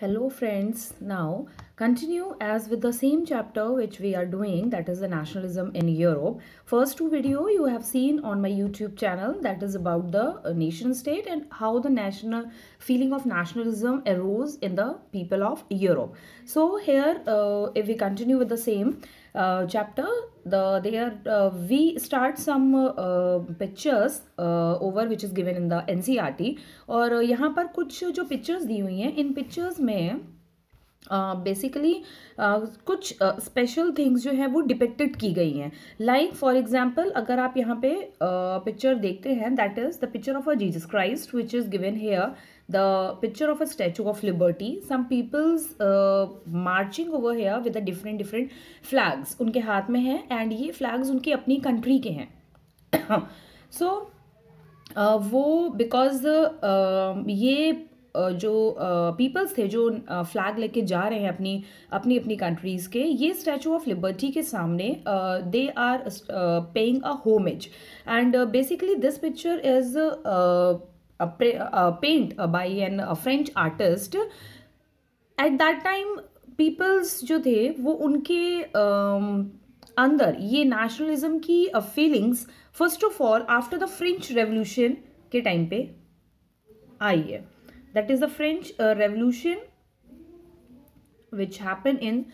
Hello friends, now continue as with the same chapter which we are doing that is the nationalism in Europe. First two video you have seen on my YouTube channel that is about the uh, nation state and how the national feeling of nationalism arose in the people of Europe. So here uh, if we continue with the same uh, chapter the there uh, we start some uh, pictures uh, over which is given in the NCRT और यहाँ पर कुछ जो pictures दी हुई हैं इन pictures में बेसिकली uh, uh, कुछ स्पेशल uh, थिंग्स जो है वो डिपेक्टेड की गई हैं. लाइक फॉर एग्जांपल अगर आप यहाँ पे पिक्चर uh, देखते हैं that is the picture of a Jesus Christ which is given here the picture of a statue of liberty some people's uh, marching over here with a different different flags उनके हाथ में है and ये flags उनकी अपनी country के हैं so uh, वो because uh, ये uh, जो पीपल्स uh, थे जो फ्लैग uh, लेके जा रहे हैं अपनी अपनी अपनी कंट्रीज़ के ये स्टैचू ऑफ़ लिबर्टी के सामने they are paying a homage and basically this picture is paint by an French artist at that time peoples जो थे वो उनके uh, अंदर ये नेशनलिज्म की feelings first of all after the French revolution के टाइम पे आई है. That is the French revolution which happen in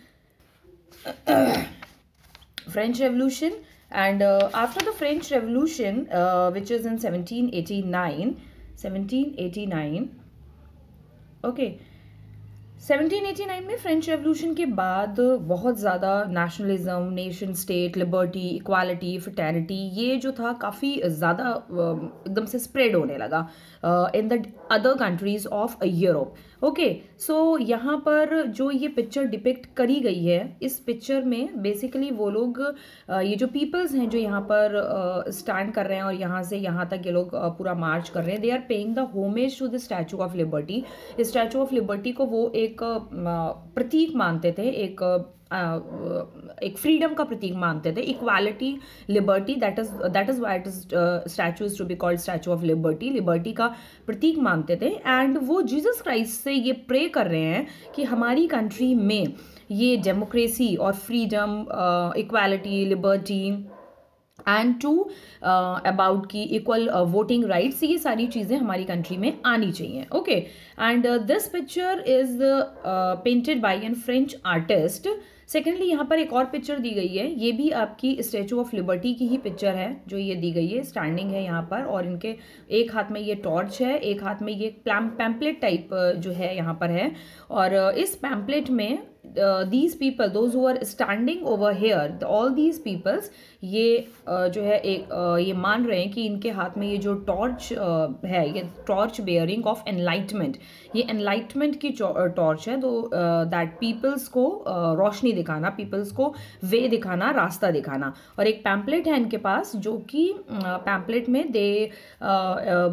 French revolution and uh, after the french revolution uh, which is in 1789 1789 okay 1789 में French revolution के बाद बहुत ज़्यादा nationalism nation state liberty equality fraternity ये जो था काफ़ी ज़्यादा एकदम से स्प्रेड होने लगा in the other countries of Europe okay so यहाँ पर जो ये पिक्चर डिपिक्ट करी गई है, इस पिक्चर में बेसिकली वो लोग ये जो पीपल्स हैं जो यहाँ पर स्टैंड कर रहे हैं और यहाँ से यहाँ तक ये लोग पूरा मार्च कर रहे हैं they are paying the homage to the statue of liberty statue of liberty को वो एक प्रतीक मानते थे, एक एक फ्रीडम का प्रतीक मानते थे equality liberty that is that is why it is statues to be called statue of liberty liberty का प्रतीक मानते थे एंड वो जीसस क्राइस्ट से ये प्रे कर रहे हैं कि हमारी कंट्री में ये डेमोक्रेसी और freedom equality liberty and to about की इक्वल वोटिंग राइट्स ये सारी चीज़ें हमारी कंट्री में आनी चाहिए okay and this picture is painted by an French artist secondly यहाँ पर एक और पिक्चर दी गई है। ये भी आपकी स्टेचू ऑफ़ लिबर्टी की ही पिक्चर है जो ये दी गई है। स्टैंडिंग है यहाँ पर और इनके एक हाथ में ये टॉर्च है एक हाथ में ये पैम्पलेट टाइप जो है यहाँ पर है। और इस पैम्पलेट में these people those who are standing over here all these peoples ये uh, जो है एक uh, ये मान रहे हैं कि इनके हाथ में ये जो टॉर्च uh, है ये टॉर्च बेयरिंग ऑफ़ एनलाइटमेंट ये एनलाइटमेंट की टॉर्च है। तो दैट पीपल्स को रोशनी दिखाना पीपल्स को वे दिखाना रास्ता दिखाना। और एक पैम्पलेट है इनके पास जो कि पैम्पलेट में दे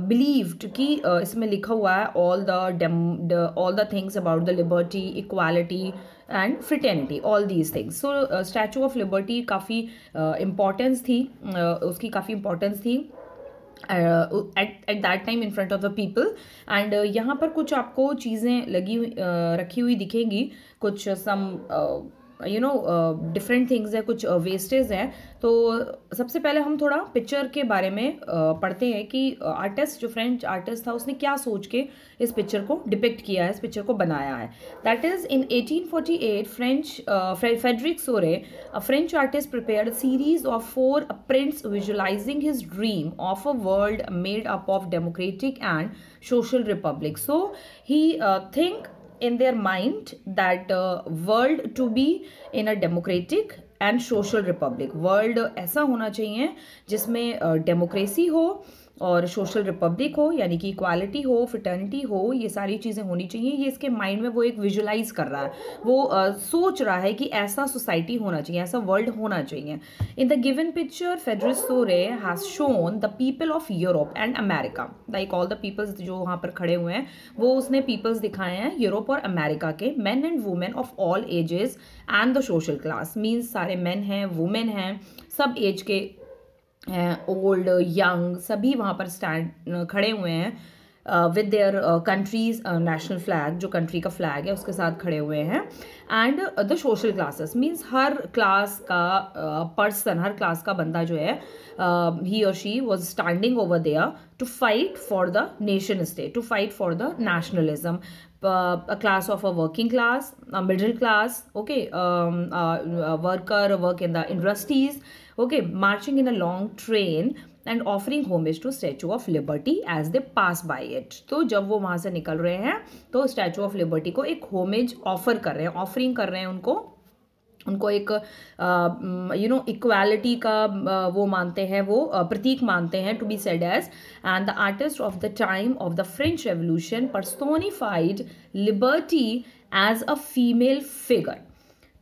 बिलीव्ड कि इसमें लिखा हुआ है all the all the things about the liberty equality and fraternity all these things so statue of liberty काफ़ी इम्पॉर्टेंस uh, थी uh, उसकी काफ़ी इम्पोर्टेंस थी at at that time in front of the people and यहाँ पर कुछ आपको चीज़ें लगी हुई uh, रखी हुई दिखेंगी कुछ some you know different things है कुछ वेस्टेज uh, हैं। तो सबसे पहले हम थोड़ा पिक्चर के बारे में uh, पढ़ते हैं कि आर्टिस्ट uh, जो फ्रेंच आर्टिस्ट था उसने क्या सोच के इस पिक्चर को डिपिक्ट किया है इस पिक्चर को बनाया है। That is in 1848 French Frederic Sorrieu a French artist prepare series of four prints visualising his dream of a world made up of democratic and social republic so he think in their mind that uh, world to be in a democratic and social republic world ऐसा होना चाहिए जिसमें democracy uh, हो और social Republic हो यानी कि equality हो फिटर्निटी हो ये सारी चीज़ें होनी चाहिए। ये इसके माइंड में वो एक विजुलाइज कर रहा है। वो आ, सोच रहा है कि ऐसा सोसाइटी होना चाहिए ऐसा वर्ल्ड होना चाहिए। In the given picture Frederic Sorrieu has shown the people of Europe and America like all the peoples जो वहाँ पर खड़े हुए हैं वो उसने पीपल्स दिखाए हैं यूरोप और अमेरिका के man and women of all ages and the social class means सारे मैन हैं वुमेन हैं सब एज के ओल्ड यंग सभी वहाँ पर स्टैंड खड़े हुए हैं with their countries national flag जो कंट्री का फ्लैग है उसके साथ खड़े हुए हैं and the social classes means her class का पर्सन uh, हर क्लास का बंदा जो है ही और she was standing over there to fight for the nation state to fight for the nationalism class, a middle class, okay, um, uh, a worker, work in the industries, okay, marching in a long train and offering homage to statue of liberty as they pass by it तो जब वो वहाँ से निकल रहे हैं तो statue of liberty को एक होमेज ऑफ़र कर रहे हैं ऑफरिंग कर रहे हैं उनको। उनको एक यू नो इक्वालिटी का uh, वो मानते हैं वो uh, प्रतीक मानते हैं to be said as and the artist of the time of the French revolution personified liberty as a female figure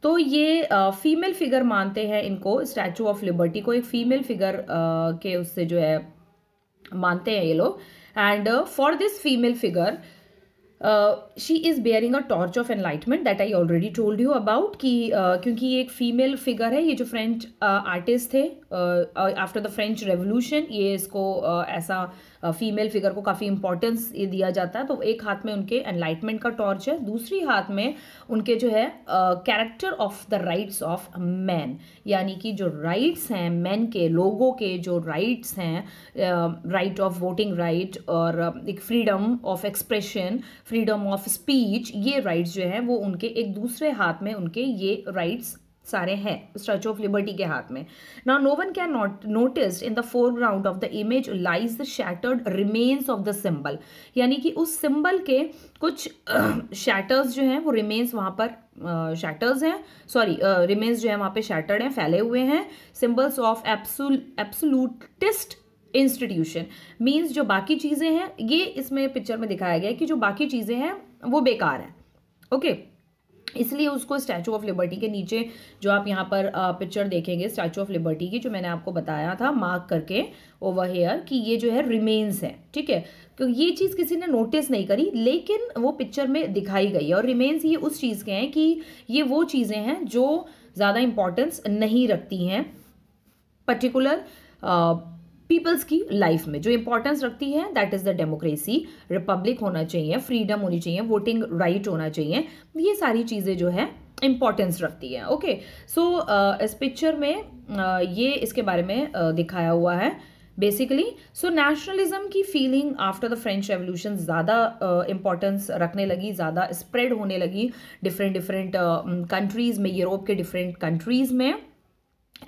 तो ये फीमेल फिगर मानते हैं इनको। स्टैचू ऑफ़ लिबर्टी को एक फीमेल फिगर के उससे जो है मानते हैं ये लोग। And for this female figure she is bearing a torch of enlightenment that I already told you about कि uh, क्योंकि ये एक फीमेल फिगर है ये जो फ्रेंच आर्टिस्ट uh, थे आफ्टर द फ्रेंच रेवोल्यूशन ये इसको uh, ऐसा फीमेल uh, फिगर को काफ़ी इंपॉर्टेंस ये दिया जाता है तो एक हाथ में उनके एनलाइटमेंट का टॉर्च है दूसरी हाथ में उनके जो है character of the rights of man यानी कि जो राइट्स हैं मैन के लोगों के जो राइट्स हैं राइट ऑफ़ वोटिंग राइट और एक freedom of expression freedom of speech ये राइट्स जो है, वो उनके एक दूसरे हाथ में उनके ये राइट्स सारे हैं स्टैचू ऑफ़ लिबर्टी के हाथ में। ना no one can not notice in the foreground of the image lies the shattered remains of the symbol यानी कि उस सिंबल के कुछ शैटर्स जो हैं, वो रिमेन्स वहाँ पर शैटर्स हैं। सॉरी रिमेन्स जो है, वहाँ पे शैटर्ड हैं, फैले हुए हैं। सिंबल्स ऑफ़ एप्सुल एप्सुलूटिस्ट इंस्टीट्यूशन मीन्स जो बाकी चीज़ें हैं, ये इसमें पिक्चर में दिखाया गया है कि जो बाकी चीज़ें हैं, वो बेकार हैं। Okay okay? इसलिए उसको स्टैचू ऑफ़ लिबर्टी के नीचे जो आप यहाँ पर पिक्चर देखेंगे स्टैचू ऑफ़ लिबर्टी की, जो मैंने आपको बताया था मार्क करके ओवर हेयर कि ये जो है रिमेन्स है। ठीक है? क्योंकि ये चीज़ किसी ने नोटिस नहीं करी, लेकिन वो पिक्चर में दिखाई गई है। और रिमेन्स ये उस चीज़ के हैं कि ये वो चीज़ें हैं जो ज़्यादा इंपॉर्टेंस नहीं रखती हैं। पर्टिकुलर पीपल्स की लाइफ में जो इंपॉर्टेंस रखती है that is the democracy republic होना चाहिए फ्रीडम होनी चाहिए वोटिंग राइट होना चाहिए ये सारी चीज़ें जो है इंपॉर्टेंस रखती है ओके सो इस पिक्चर में uh, ये इसके बारे में uh, दिखाया हुआ है बेसिकली सो नेशनलिज्म की feeling after the French revolution ज़्यादा इंपॉर्टेंस uh, रखने लगी ज़्यादा स्प्रेड होने लगी डिफरेंट डिफरेंट कंट्रीज़ में यूरोप के डिफरेंट कंट्रीज़ में.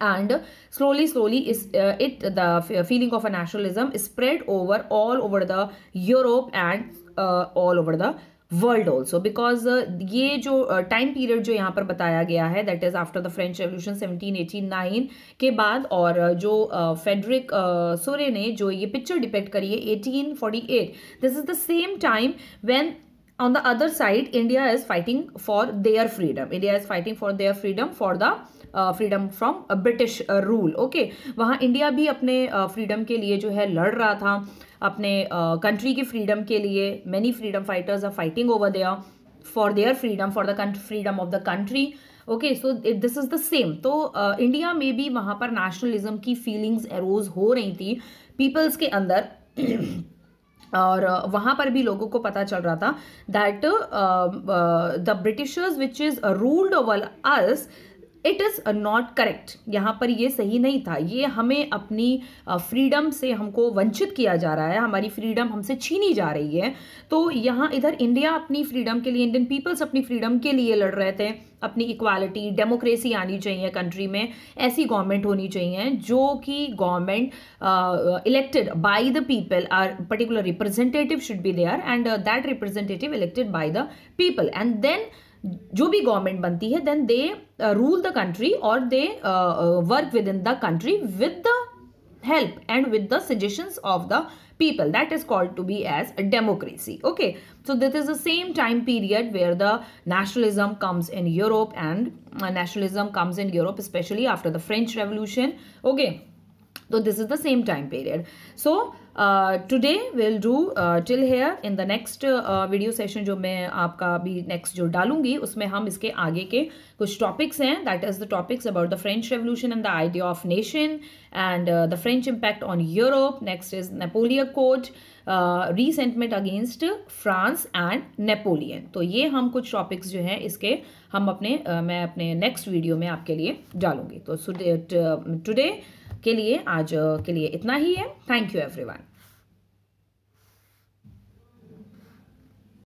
And slowly slowly is uh, it the feeling of a nationalism spread over all over the europe and uh, all over the world also because ये जो time uh, period जो यहाँ पर बताया गया है that is after the French revolution 1789 के बाद और uh, जो फेडरिक uh, सोरे uh, ने जो ये पिक्चर डिपेक्ट करी है 1848 this is the same time when on the other side india is fighting for their freedom. India is fighting for their freedom for the freedom from British rule okay वहाँ India भी अपने freedom uh, के लिए जो है लड़ रहा था अपने कंट्री uh, की फ्रीडम के लिए many freedom fighters are fighting over their for their freedom for the freedom of the country okay so this is the same तो इंडिया uh, में भी वहाँ पर नेशनलिज्म की फीलिंग्स एरोज हो रही थी पीपल्स के अंदर और वहाँ पर भी लोगों को पता चल रहा था that the Britishers which is ruled over us it is not correct यहाँ पर ये सही नहीं था। ये हमें अपनी फ्रीडम uh, से हमको वंचित किया जा रहा है। हमारी फ्रीडम हमसे छीनी जा रही है। तो यहाँ इधर इंडिया अपनी फ्रीडम के लिए इंडियन पीपल्स अपनी फ्रीडम के लिए लड़ रहे थे। अपनी इक्वालिटी डेमोक्रेसी आनी चाहिए कंट्री में। ऐसी गवर्नमेंट होनी चाहिए जो कि government elected by the people are particular representative should be there and that representative elected by the people and then जो भी गवर्नमेंट बनती है then they rule the country और they work within the country with the help and with the suggestions of the people that is called to be as a democracy okay so this is the same time period where the nationalism comes in Europe and nationalism comes in Europe specially after the French revolution okay so this is the same time period so uh, today we'll do uh, till here in the next uh, video session जो मैं आपका अभी next जो डालूँगी उसमें हम इसके आगे के कुछ topics हैं that is the topics about the French Revolution and the idea of nation and uh, the French impact on Europe next is Napoleon Code uh, resentment against France and Napoleon तो ये हम कुछ topics जो हैं इसके हम अपने uh, मैं अपने next video में आपके लिए डालूँगी तो टुडे के लिए आज के लिए इतना ही है। Thank you everyone